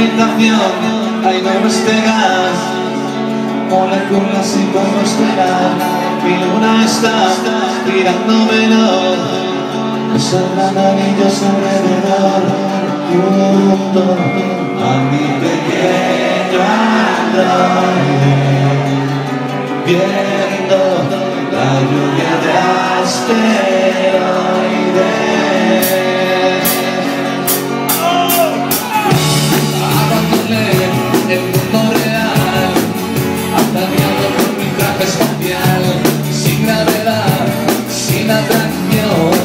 habitación hay dos pegas, moléculas y estelar. Mi luna está girando menor, son anillos alrededor, junto a mi pequeño androide, viendo la lluvia de asteroides. not know